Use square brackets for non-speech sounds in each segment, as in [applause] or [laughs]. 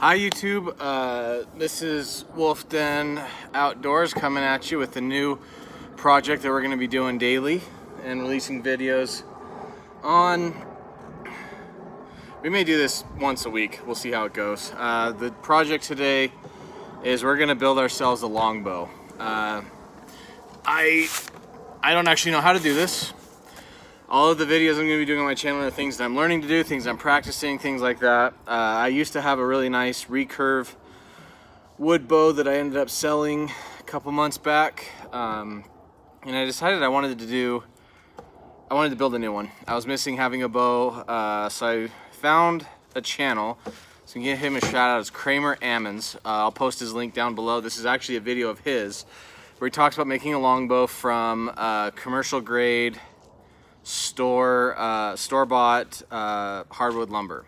Hi YouTube, uh, this is Wolf Den Outdoors coming at you with a new project that we're going to be doing daily and releasing videos on. We may do this once a week, we'll see how it goes. Uh, the project today is we're going to build ourselves a longbow. Uh, I, I don't actually know how to do this all of the videos I'm going to be doing on my channel are things that I'm learning to do, things I'm practicing, things like that. Uh, I used to have a really nice recurve wood bow that I ended up selling a couple months back. Um, and I decided I wanted to do, I wanted to build a new one. I was missing having a bow, uh, so I found a channel. So give him a shout out, it's Kramer Ammons. Uh, I'll post his link down below. This is actually a video of his where he talks about making a longbow from uh, commercial grade store uh, store-bought uh, hardwood lumber.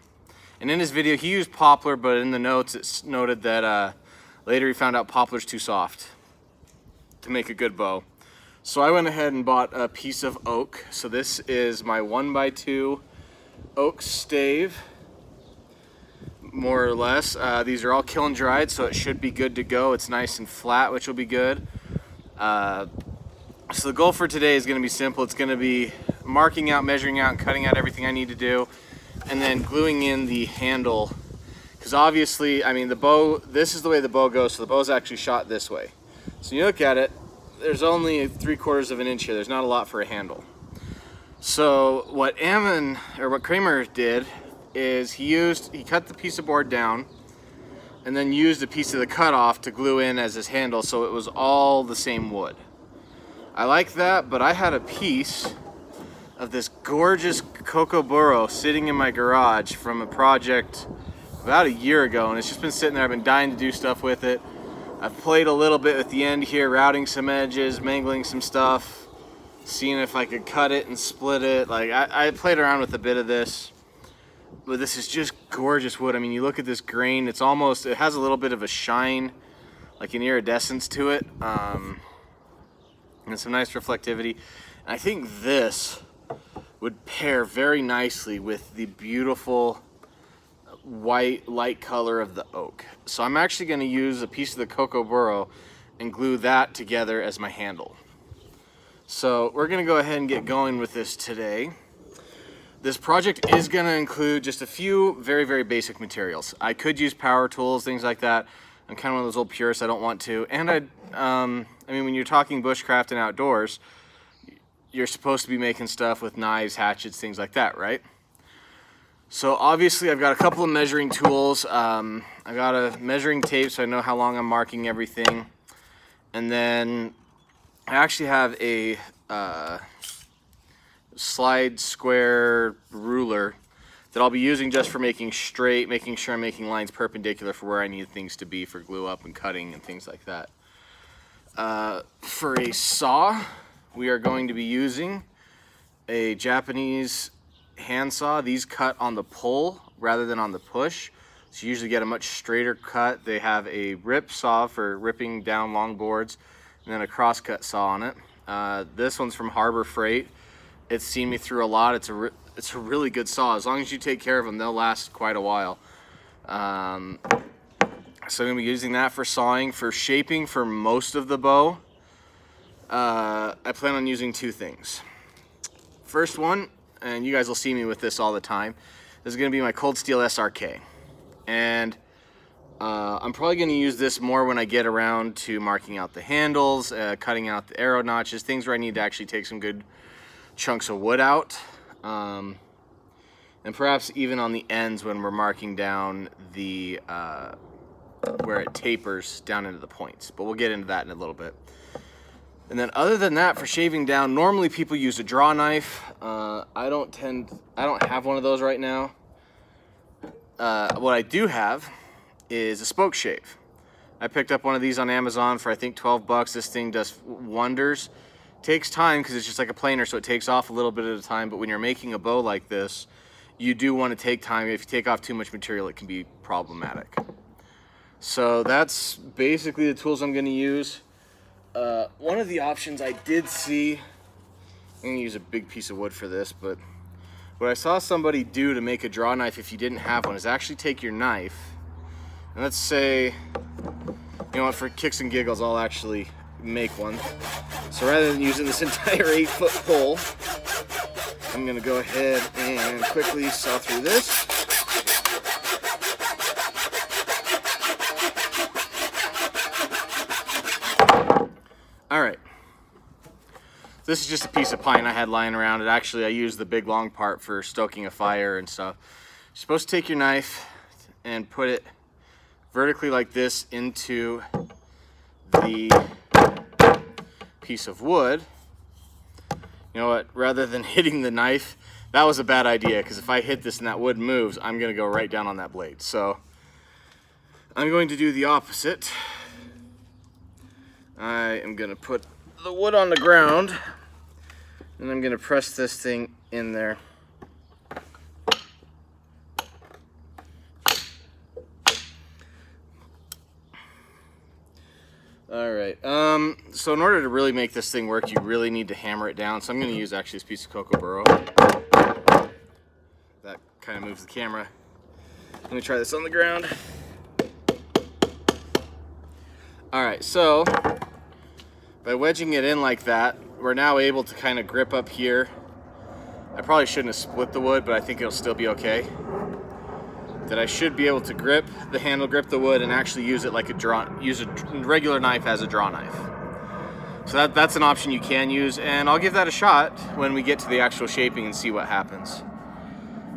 And in his video, he used poplar, but in the notes it's noted that uh, later he found out poplar's too soft to make a good bow. So I went ahead and bought a piece of oak. So this is my one by two oak stave, more or less. Uh, these are all kiln dried, so it should be good to go. It's nice and flat, which will be good. Uh, so the goal for today is gonna be simple. It's gonna be marking out, measuring out, and cutting out everything I need to do, and then gluing in the handle. Because obviously, I mean, the bow, this is the way the bow goes, so the bow's actually shot this way. So you look at it, there's only three quarters of an inch here. There's not a lot for a handle. So what Ammon, or what Kramer did, is he used, he cut the piece of board down, and then used a piece of the cutoff to glue in as his handle so it was all the same wood. I like that, but I had a piece of this gorgeous Kokoboro sitting in my garage from a project about a year ago and it's just been sitting there. I've been dying to do stuff with it. I've played a little bit with the end here, routing some edges, mangling some stuff, seeing if I could cut it and split it. Like I, I played around with a bit of this, but this is just gorgeous wood. I mean, you look at this grain, it's almost, it has a little bit of a shine, like an iridescence to it. Um, and some nice reflectivity. I think this would pair very nicely with the beautiful white light color of the oak. So I'm actually going to use a piece of the Kokoboro and glue that together as my handle. So we're going to go ahead and get going with this today. This project is going to include just a few very, very basic materials. I could use power tools, things like that. I'm kind of one of those old purists, I don't want to. And I, um, I mean, when you're talking bushcraft and outdoors, you're supposed to be making stuff with knives, hatchets, things like that, right? So obviously I've got a couple of measuring tools. Um, I got a measuring tape so I know how long I'm marking everything. And then I actually have a uh, slide square ruler that I'll be using just for making straight, making sure I'm making lines perpendicular for where I need things to be for glue up and cutting and things like that. Uh, for a saw, we are going to be using a Japanese handsaw. These cut on the pull rather than on the push. So you usually get a much straighter cut. They have a rip saw for ripping down long boards and then a crosscut saw on it. Uh, this one's from Harbor Freight. It's seen me through a lot. It's a, it's a really good saw. As long as you take care of them, they'll last quite a while. Um, so I'm gonna be using that for sawing. For shaping for most of the bow, uh, I plan on using two things. First one, and you guys will see me with this all the time, this is gonna be my Cold Steel SRK. And uh, I'm probably gonna use this more when I get around to marking out the handles, uh, cutting out the arrow notches, things where I need to actually take some good chunks of wood out. Um, and perhaps even on the ends when we're marking down the, uh, where it tapers down into the points. But we'll get into that in a little bit. And then other than that, for shaving down, normally people use a draw knife. Uh, I don't tend, I don't have one of those right now. Uh, what I do have is a spoke shave. I picked up one of these on Amazon for I think 12 bucks. This thing does wonders. Takes time because it's just like a planer, so it takes off a little bit at a time. But when you're making a bow like this, you do want to take time. If you take off too much material, it can be problematic. So that's basically the tools I'm going to use. One of the options I did see, I'm gonna use a big piece of wood for this, but what I saw somebody do to make a draw knife if you didn't have one is actually take your knife And let's say, you know what, for kicks and giggles, I'll actually make one. So rather than using this [laughs] entire eight foot pole, I'm gonna go ahead and quickly saw through this. All right. This is just a piece of pine I had lying around. It actually, I used the big long part for stoking a fire and stuff. You're supposed to take your knife and put it vertically like this into the piece of wood. You know what, rather than [laughs] hitting the knife, that was a bad idea because if I hit this and that wood moves, I'm gonna go right down on that blade. So I'm going to do the opposite. I am gonna put the wood on the ground and I'm gonna press this thing in there. All right, um, so in order to really make this thing work, you really need to hammer it down. So I'm gonna use actually this piece of cocoa burro. That kind of moves the camera. Let me try this on the ground. All right, so by wedging it in like that, we're now able to kind of grip up here. I probably shouldn't have split the wood, but I think it'll still be okay. That I should be able to grip the handle, grip the wood, and actually use it like a draw, use a regular knife as a draw knife. So that, that's an option you can use, and I'll give that a shot when we get to the actual shaping and see what happens.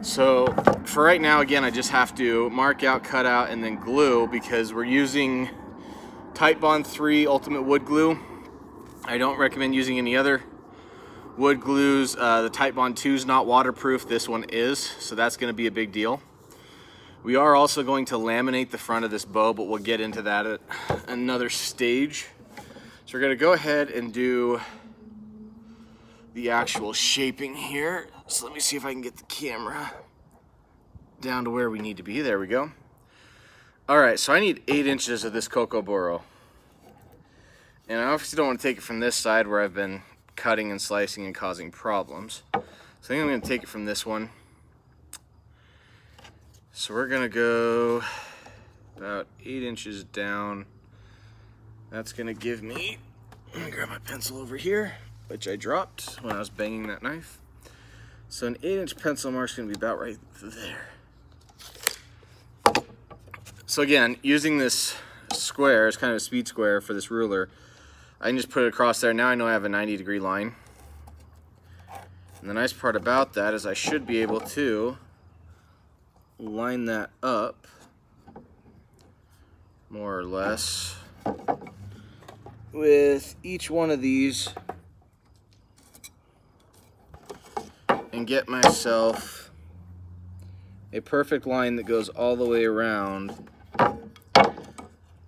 So for right now, again, I just have to mark out, cut out, and then glue because we're using Titebond 3 Ultimate Wood Glue. I don't recommend using any other wood glues. Uh, the Titebond 2 is not waterproof. This one is, so that's going to be a big deal. We are also going to laminate the front of this bow, but we'll get into that at another stage. So we're going to go ahead and do the actual shaping here. So let me see if I can get the camera down to where we need to be. There we go. All right, so I need eight inches of this cocoa burro. And I obviously don't want to take it from this side where I've been cutting and slicing and causing problems. So I think I'm going to take it from this one. So we're going to go about eight inches down. That's going to give me, let me grab my pencil over here, which I dropped when I was banging that knife. So an eight inch pencil mark is going to be about right there. So again, using this square, it's kind of a speed square for this ruler, I can just put it across there. Now I know I have a 90 degree line. And the nice part about that is I should be able to line that up more or less with each one of these and get myself a perfect line that goes all the way around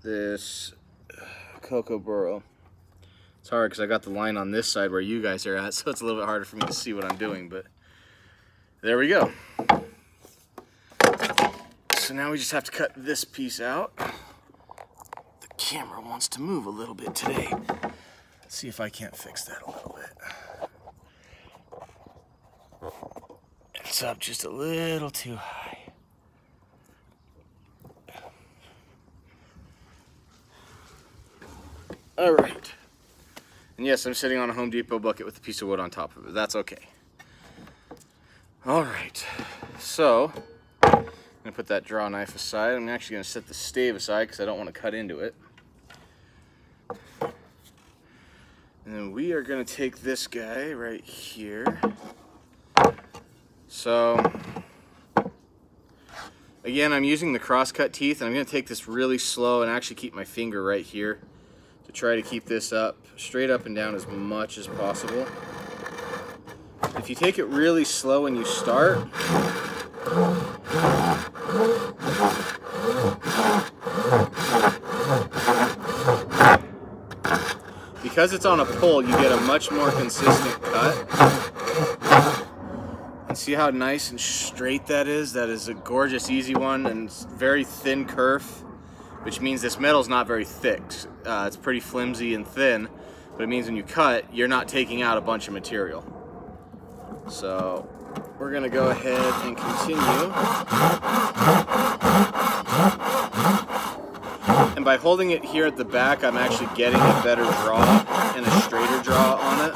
this cocoa burro. It's hard because I got the line on this side where you guys are at, [laughs] so it's a little bit harder for me to see what I'm doing, but there we go. So now we just have to cut this piece out. The camera wants to move a little bit today. Let's see if I can't fix that a little bit. It's up just a little too high. All right. And yes, I'm sitting on a Home Depot bucket with a piece of wood on top of it. That's okay. All right. So, I'm gonna put that draw knife aside. I'm actually gonna set the stave aside because I don't want to cut into it. And then we are gonna take this guy right here. So, again, I'm using the crosscut teeth and I'm gonna take this really slow and actually keep my finger right here try to keep this up straight up and down as much as possible. If you take it really slow when you start, because it's on a pull, you get a much more consistent cut. And see how nice and straight that is? That is a gorgeous, easy one and very thin kerf which means this metal is not very thick. Uh, it's pretty flimsy and thin, but it means when you cut, you're not taking out a bunch of material. So we're gonna go ahead and continue. and by holding it here at the back, I'm actually getting a better draw and a straighter draw on it.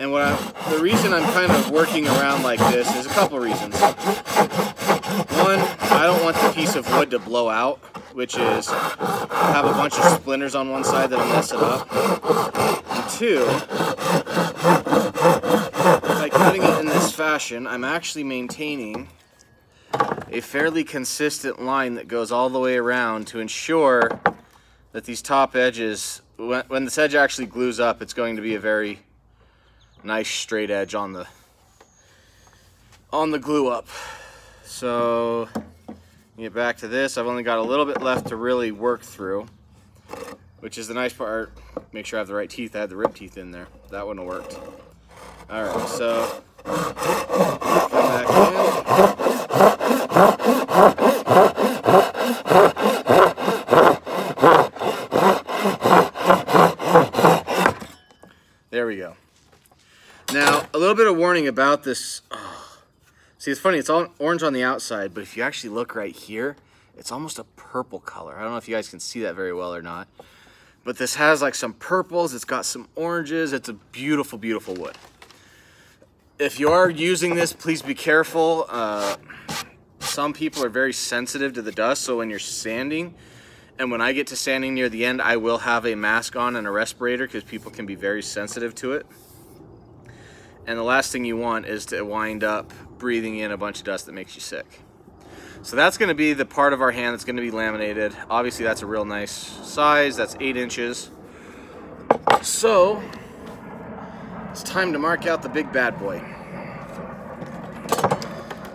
And what I, the reason I'm kind of working around like this is a couple reasons. One, I don't want the piece of wood to blow out, which is have a bunch of splinters on one side that'll mess it up. And two, by cutting it in this fashion, I'm actually maintaining a fairly consistent line that goes all the way around to ensure that these top edges, when, when this edge actually glues up, it's going to be a very nice straight edge on the on the glue up. So get back to this. I've only got a little bit left to really work through, which is the nice part. Make sure I have the right teeth. I had the rib teeth in there. That wouldn't have worked. All right, so. There we go. Now, a little bit of warning about this. Oh. See, it's funny, it's all orange on the outside, but if you actually look right here, it's almost a purple color. I don't know if you guys can see that very well or not. But this has like some purples, it's got some oranges, it's a beautiful, beautiful wood. If you are using this, please be careful. Uh, some people are very sensitive to the dust, so when you're sanding, and when I get to sanding near the end, I will have a mask on and a respirator because people can be very sensitive to it. And the last thing you want is to wind up breathing in a bunch of dust that makes you sick. So that's gonna be the part of our hand that's gonna be laminated. Obviously that's a real nice size, that's eight inches. So, it's time to mark out the big bad boy.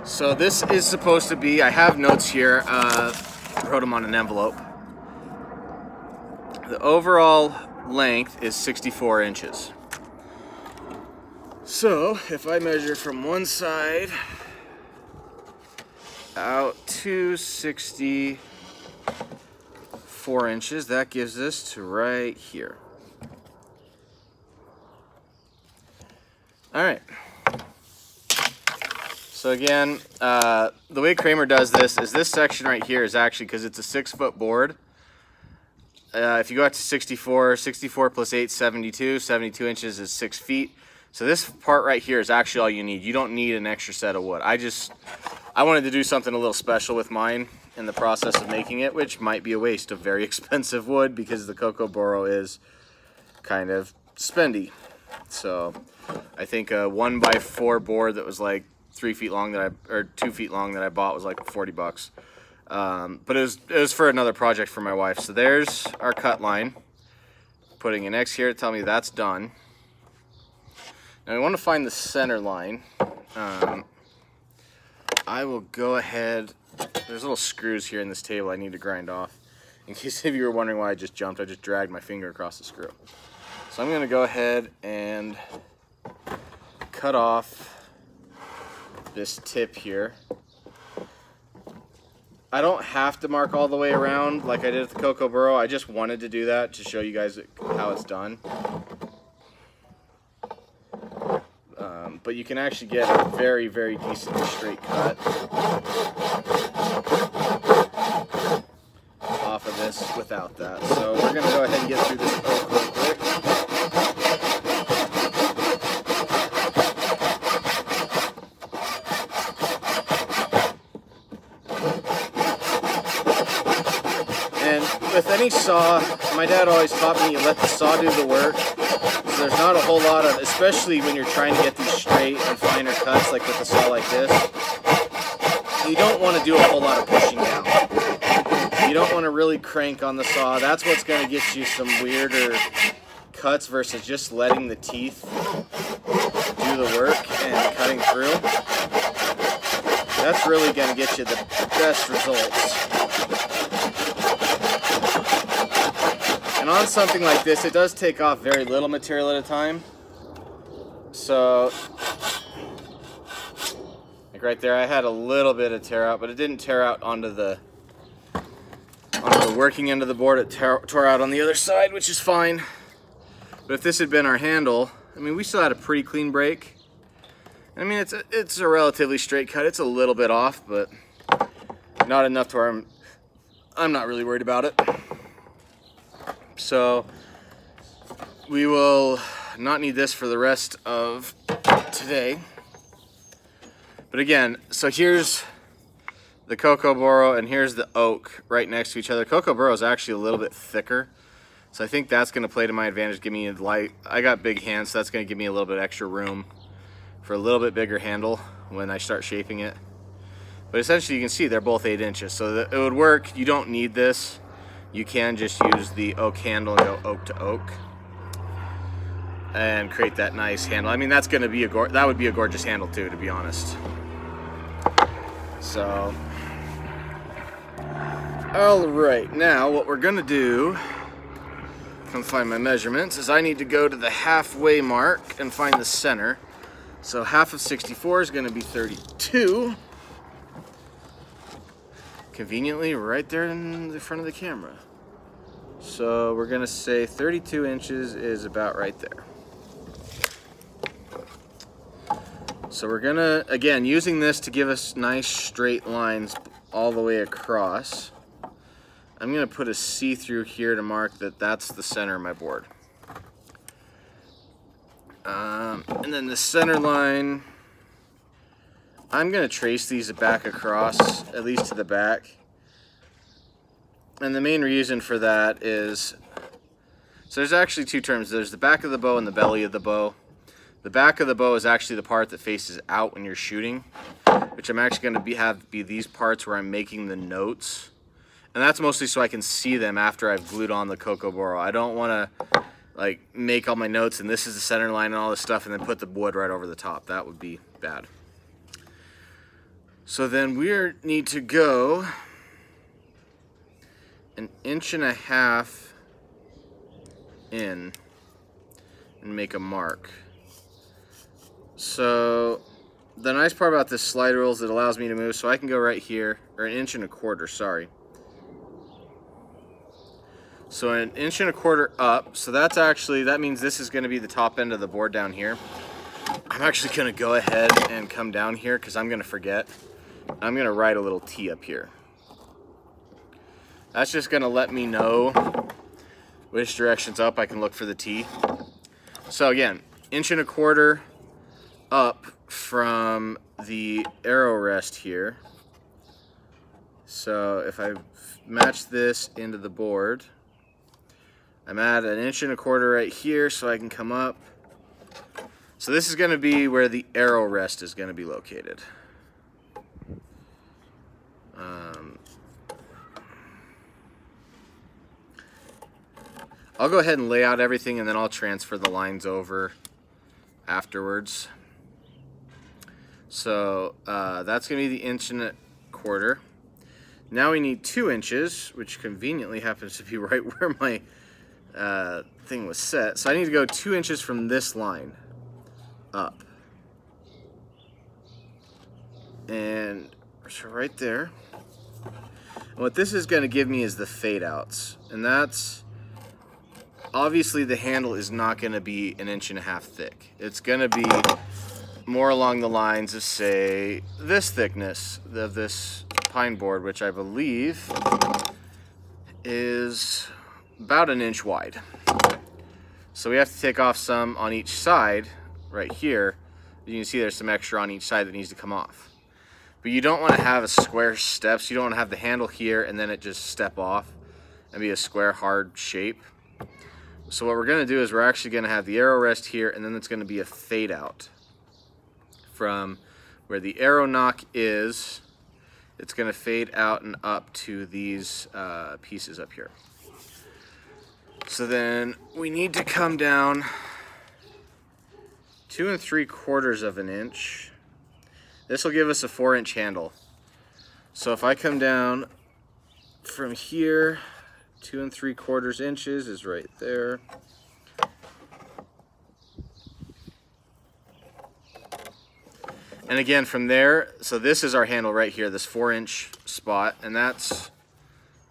So this is supposed to be, I have notes here, uh, wrote them on an envelope. The overall length is 64 inches. So if I measure from one side out to 64 inches, that gives us to right here. All right. So again, uh, the way Kramer does this is this section right here is actually, because it's a six foot board, uh, if you go out to 64, 64 plus 8, 72, 72 inches is 6 feet. So this part right here is actually all you need. You don't need an extra set of wood. I just, I wanted to do something a little special with mine in the process of making it, which might be a waste of very [laughs] expensive wood because the Kokoboro is kind of spendy. So I think a one by four board that was like three feet long that I, or two feet long that I bought was like 40 bucks. Um, but it was, it was for another project for my wife. So there's our cut line. Putting an X here to tell me that's done. Now we want to find the center line. Um, I will go ahead, there's little screws here in this table I need to grind off. In case [laughs] if you were wondering why I just jumped, I just dragged my finger across the screw. So I'm going to go ahead and cut off this tip here. I don't have to mark all the way around like I did at the Kokoboro. I just wanted to do that to show you guys how it's done. But you can actually get a very, very decent straight cut off of this without that. So we're going to go ahead and get through this oak real quick. And with any saw, my dad always taught me you let the saw do the work. There's not a whole lot of, especially when you're trying to get these straight and finer cuts, like with a saw like this, you don't want to do a whole lot of pushing down. You don't want to really crank on the saw. That's what's going to get you some weirder cuts versus just letting the teeth do the work and cutting through. That's really going to get you the best results. On something like this, it does take off very little material at a time. So, like right there, I had a little bit of tear out, but it didn't tear out onto the onto the working end of the board. It tore, tore out on the other side, which is fine. But if this had been our handle, I mean, we still had a pretty clean break. I mean, it's a, it's a relatively straight cut. It's a little bit off, but not enough to where I'm, I'm not really worried about it. So we will not need this for the rest of today. But again, so here's the Cocoboro and here's the oak right next to each other. Cocoboro is actually a little bit thicker. So I think that's gonna play to my advantage, give me a light. I got big hands, so that's gonna give me a little bit extra room for a little bit bigger handle when I start shaping it. But essentially you can see they're both eight inches. So it would work, you don't need this. You can just use the oak handle and go oak to oak and create that nice handle. I mean, that's gonna be a, that would be a gorgeous handle too, to be honest. So, all right, now what we're gonna do, come find my measurements, is I need to go to the halfway mark and find the center. So half of 64 is gonna be 32. Conveniently right there in the front of the camera. So we're gonna say 32 inches is about right there. So we're gonna, again, using this to give us nice straight lines all the way across. I'm gonna put a C through here to mark that that's the center of my board. Um, and then the center line, I'm gonna trace these back across, at least to the back. And the main reason for that is, so there's actually two terms. There's the back of the bow and the belly of the bow. The back of the bow is actually the part that faces out when you're shooting, which I'm actually gonna be, have be these parts where I'm making the notes. And that's mostly so I can see them after I've glued on the Cocoboro. I don't wanna like make all my notes and this is the center line and all this stuff and then put the wood right over the top. That would be bad. So then we need to go an inch and a half in and make a mark. So the nice part about this slide rule is it allows me to move so I can go right here, or an inch and a quarter, sorry. So an inch and a quarter up, so that's actually, that means this is gonna be the top end of the board down here. I'm actually gonna go ahead and come down here because I'm gonna forget. I'm gonna write a little T up here. That's just gonna let me know which direction's up. I can look for the T. So again, inch and a quarter, up from the arrow rest here. So if I match this into the board, I'm at an inch and a quarter right here so I can come up. So this is to be where the arrow rest is to be located. Um, I'll go ahead and lay out everything and then I'll transfer the lines over afterwards. So uh, that's going to be the inch and a quarter. Now we need two inches, which conveniently happens to be [laughs] right where my uh, thing was set. So I need to go two inches from this line up. And so right there. And what this is going to give me is the fade outs. And that's obviously the handle is not going to be an inch and a half thick. It's going to be more along the lines of say this thickness of this pine board which I believe is about an inch wide so we have to take off some on each side right here you can see there's some extra on each side that needs to come off but you don't want to have a square steps you don't want to have the handle here and then it just step off and be a square hard shape so what we're going to do is we're actually going to have the arrow rest here and then it's going to be a fade out from where the arrow nock is, it's going to fade out and up to these uh, pieces up here. So then we need to come down two and three quarters of an inch. This will give us a four inch handle. So if I come down from here, two and three quarters inches is right there. And again, from there, so this is our handle right here, this four inch spot, and that's,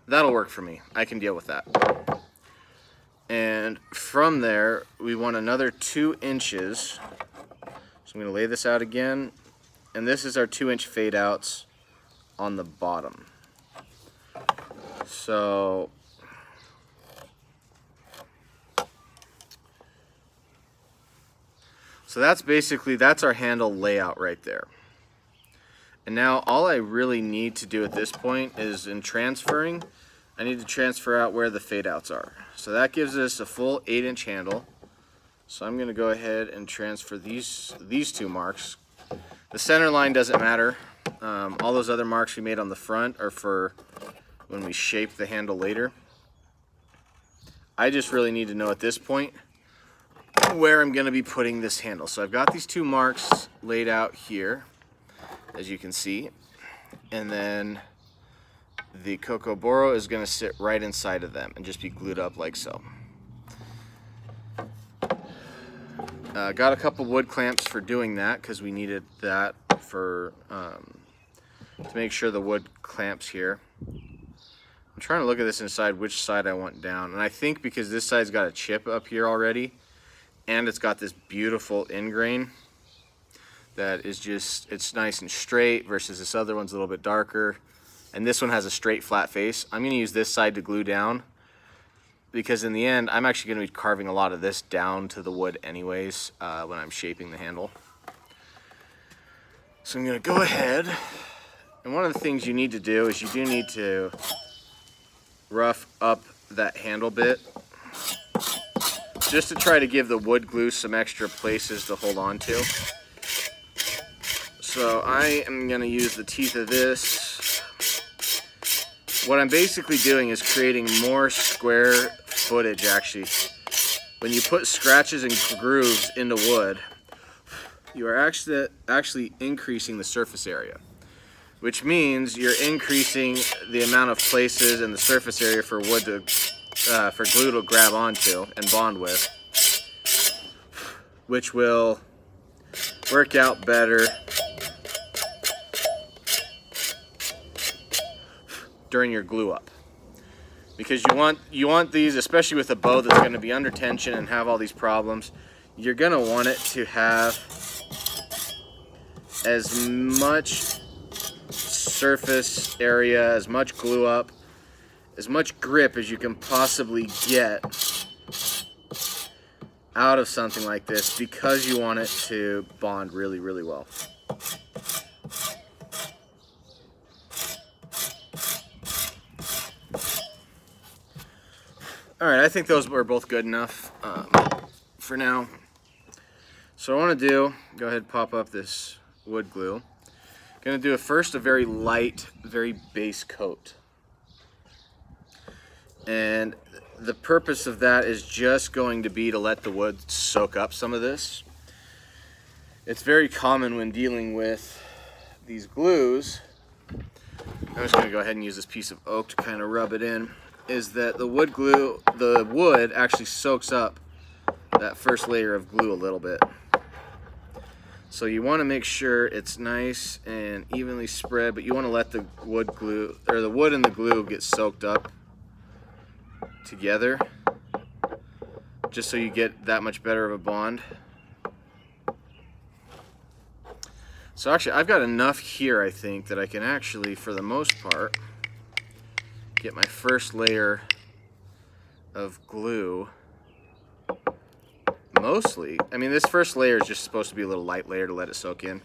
that'll work for me. I can deal with that. And from there, we want another two inches. So I'm gonna lay this out again. And this is our two inch fade outs on the bottom. So So that's basically, that's our handle layout right there. And now all I really need to do at this point is in transferring, I need to transfer out where the fade outs are. So that gives us a full eight inch handle. So I'm gonna go ahead and transfer these, these two marks. The center line doesn't matter. Um, all those other marks we made on the front are for when we shape the handle later. I just really need to know at this point where I'm gonna be putting this handle. So I've got these two marks laid out here, as you can see. And then the Kokoboro is gonna sit right inside of them and just be glued up like so. Uh, got a couple wood clamps for doing that because we needed that for um, to make sure the wood clamps here. I'm trying to look at this inside which side I want down and I think because this side's got a chip up here already and it's got this beautiful ingrain that is just it's nice and straight versus this other one's a little bit darker and this one has a straight flat face I'm gonna use this side to glue down because in the end I'm actually gonna be carving a lot of this down to the wood anyways uh, when I'm shaping the handle so I'm gonna go ahead and one of the things you need to do is you do need to rough up that handle bit just to try to give the wood glue some extra places to hold on to. So I am going to use the teeth of this. What I'm basically doing is creating more square footage actually. When you put scratches and grooves into wood, you are actually, actually increasing the surface area which means you're increasing the amount of places and the surface area for wood to uh, for glue to grab onto and bond with, which will work out better during your glue up. Because you want you want these, especially with a bow that's going to be under tension and have all these problems, you're going to want it to have as much surface area, as much glue up as much grip as you can possibly get out of something like this because you want it to bond really, really well. All right, I think those were both good enough um, for now. So I want to do, go ahead pop up this wood glue. Gonna do a first a very light, very base coat. And the purpose of that is just going to be to let the wood soak up some of this. It's very common when dealing with these glues, I'm just gonna go ahead and use this piece of oak to kind of rub it in, is that the wood glue, the wood actually soaks up that first layer of glue a little bit. So you want to make sure it's nice and evenly spread, but you want to let the wood glue, or the wood and the glue get soaked up together just so you get that much better of a bond. So actually I've got enough here I think that I can actually for the most part get my first layer of glue mostly I mean this first layer is just supposed to be a little light layer to let it soak in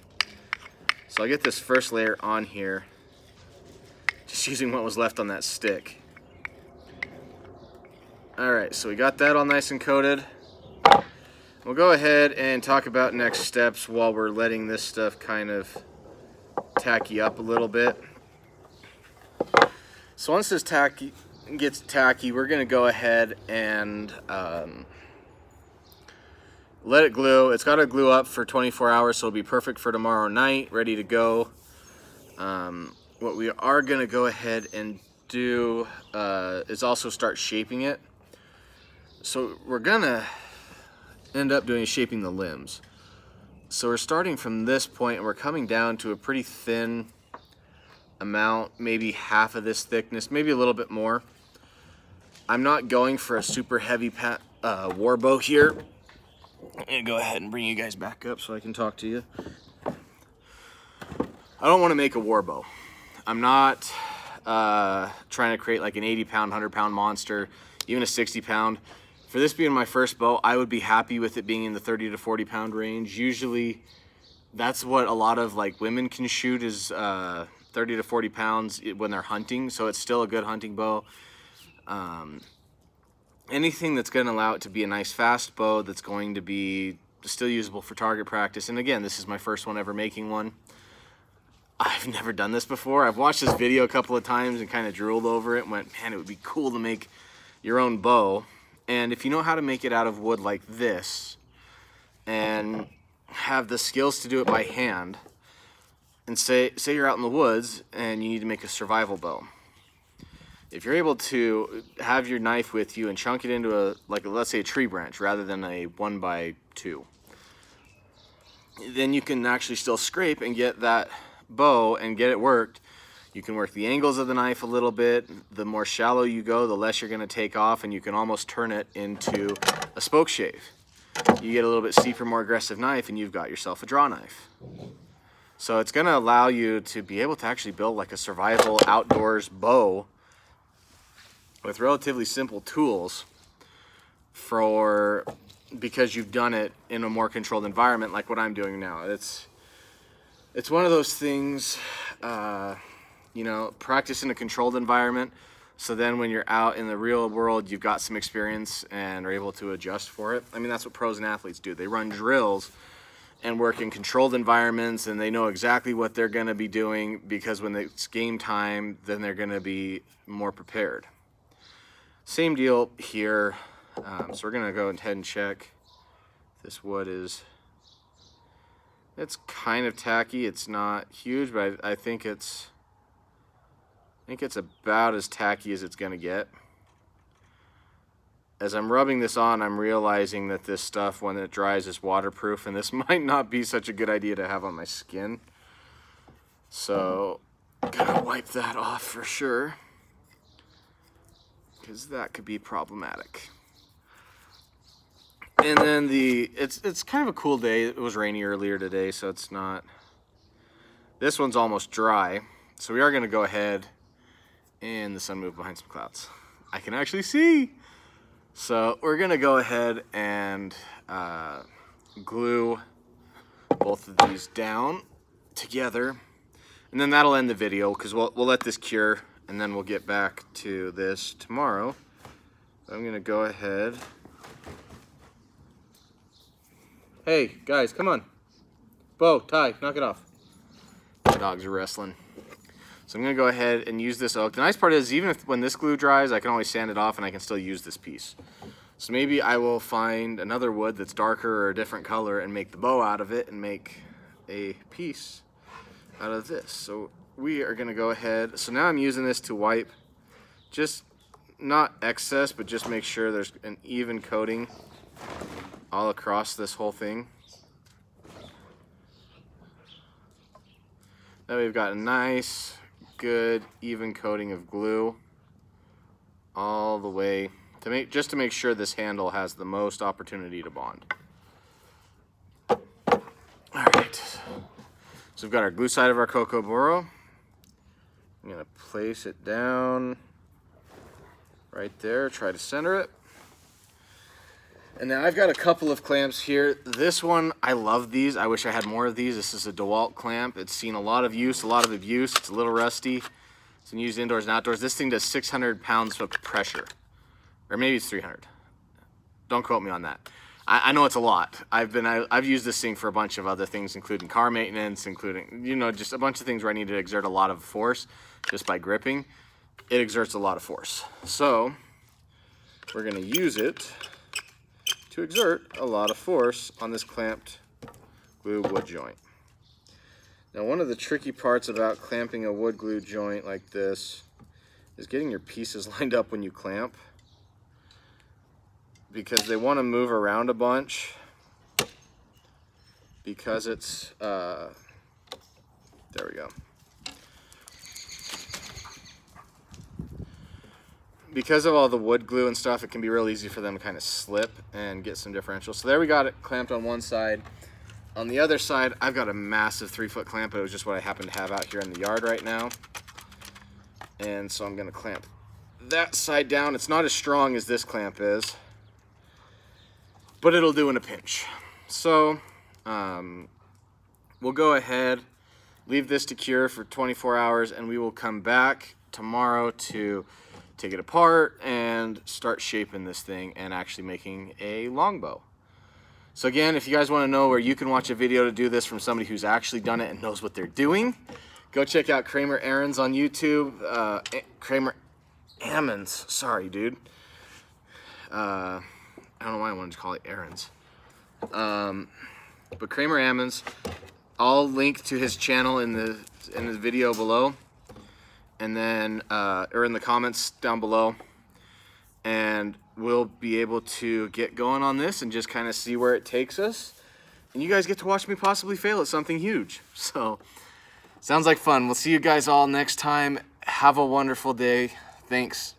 so I'll get this first layer on here just [laughs] using what was left on that stick Alright, so we got that all nice and coated. We'll go ahead and talk about next steps while we're letting this stuff kind of tacky up a little bit. So once this tacky gets tacky, we're going to go ahead and um, let it glue. It's got to glue up for 24 hours, so it'll be perfect for tomorrow night, ready to go. Um, what we are going to go ahead and do uh, is also start shaping it. So we're gonna end up doing shaping the limbs. So we're starting from this point and we're coming down to a pretty thin amount, maybe half of this thickness, maybe a little bit more. I'm not going for a super heavy uh, war bow here. I'm gonna go ahead and bring you guys back up so I can talk to you. I don't wanna make a war bow. I'm not uh, trying to create like an 80 pound, 100 pound monster, even a 60 pound. For this being my first bow, I would be happy with it being in the 30 to 40 pound range. Usually that's what a lot of like women can shoot is uh, 30 to 40 pounds when they're hunting. So it's still a good hunting bow. Um, anything that's going to allow it to be a nice fast bow that's going to be still usable for target practice. And again, this is my first one ever making one. I've never done this before. I've watched this video a couple of times and kind of drooled over it and went, man, it would be cool to make your own bow. And if you know how to make it out of wood like this and have the skills to do it by hand, and say, say you're out in the woods and you need to make a survival bow. If you're able to have your knife with you and chunk it into a, like let's say a tree branch rather than a one by two, then you can actually still scrape and get that bow and get it worked. You can work the angles of the knife a little bit. The more shallow you go, the less you're gonna take off and you can almost turn it into a spoke shave. You get a little bit steeper, more aggressive knife and you've got yourself a draw knife. So it's gonna allow you to be able to actually build like a survival outdoors bow with relatively simple tools for because you've done it in a more controlled environment like what I'm doing now. It's it's one of those things, uh, you know, practice in a controlled environment. So then when you're out in the real world, you've got some experience and are able to adjust for it. I mean, that's what pros and athletes do. They run drills and work in controlled environments and they know exactly what they're going to be doing because when it's game time, then they're going to be more prepared. Same deal here. Um, so we're going to go ahead and check this wood is it's kind of tacky. It's not huge, but I, I think it's I think it's about as tacky as it's going to get. As I'm rubbing this on, I'm realizing that this stuff, when it dries, is waterproof, and this [laughs] might not be such a good idea to have on my skin. So, gotta wipe that off for sure, because that could be problematic. And then the, it's, it's kind of a cool day. It was rainy earlier today, so it's not, this one's almost dry. So we are gonna go ahead and the sun moved behind some clouds. I can actually see. So we're gonna go ahead and uh, glue both of these down together. And then that'll end the video because we'll, we'll let this cure and then we'll get back to this tomorrow. I'm gonna go ahead Hey, guys, come on. Bo, Ty, knock it off. The dogs are wrestling. So I'm gonna go ahead and use this oak. The nice part is even if when this glue dries, I can always sand it off and I can still use this piece. So maybe I will find another wood that's darker or a different color and make the bow out of it and make a piece out of this. So we are gonna go ahead. So now I'm using this to wipe just not excess, but just make sure there's an even coating all across this whole thing. Now we've got a nice, good, even coating of glue all the way to make just to make sure this handle has the most opportunity to bond. All right, so we've got our glue side of our Kokoboro. I'm gonna place it down right there, try to center it. And now I've got a couple of clamps here. This one, I love these. I wish I had more of these. This is a DeWalt clamp. It's seen a lot of use, a lot of abuse. It's a little rusty. It's been used indoors and outdoors. This thing does 600 pounds of pressure. Or maybe it's 300. Don't quote me on that. I, I know it's a lot. I've been I, have used this thing for a bunch of other things, including car maintenance, including you know just a bunch of things where I need to exert a lot of force just by gripping. It exerts a lot of force. So we're gonna use it to exert a lot of force on this clamped glue wood joint. Now one of the tricky parts about clamping a wood glue joint like this is getting your pieces [laughs] lined up when you clamp because they want to move around a bunch because it's uh, there we go because of all the wood glue and stuff, it can be real easy for them to kind of slip and get some differential. So there we got it clamped on one side. On the other side, I've got a massive three foot clamp, but it was just what I happen to have out here in the yard right now. And so I'm gonna clamp that side down. It's not as strong as this clamp is, but it'll do in a pinch. So um, we'll go ahead, leave this to cure for 24 hours, and we will come back tomorrow to take it apart and start shaping this thing and actually making a longbow. So again, if you guys want to know where you can watch a video to do this from somebody who's actually done it and knows what they're doing, go check out Kramer Aaron's on YouTube. Uh, Kramer Ammons, sorry, dude. Uh, I don't know why I wanted to call it Aaron's. Um, but Kramer Ammons, I'll link to his channel in the in the video below, and then uh, or in the comments down below, and we'll be able to get going on this and just kind of see where it takes us. And you guys get to watch me possibly fail at something huge. [laughs] So, sounds like fun. We'll see you guys all next time. Have a wonderful day. Thanks.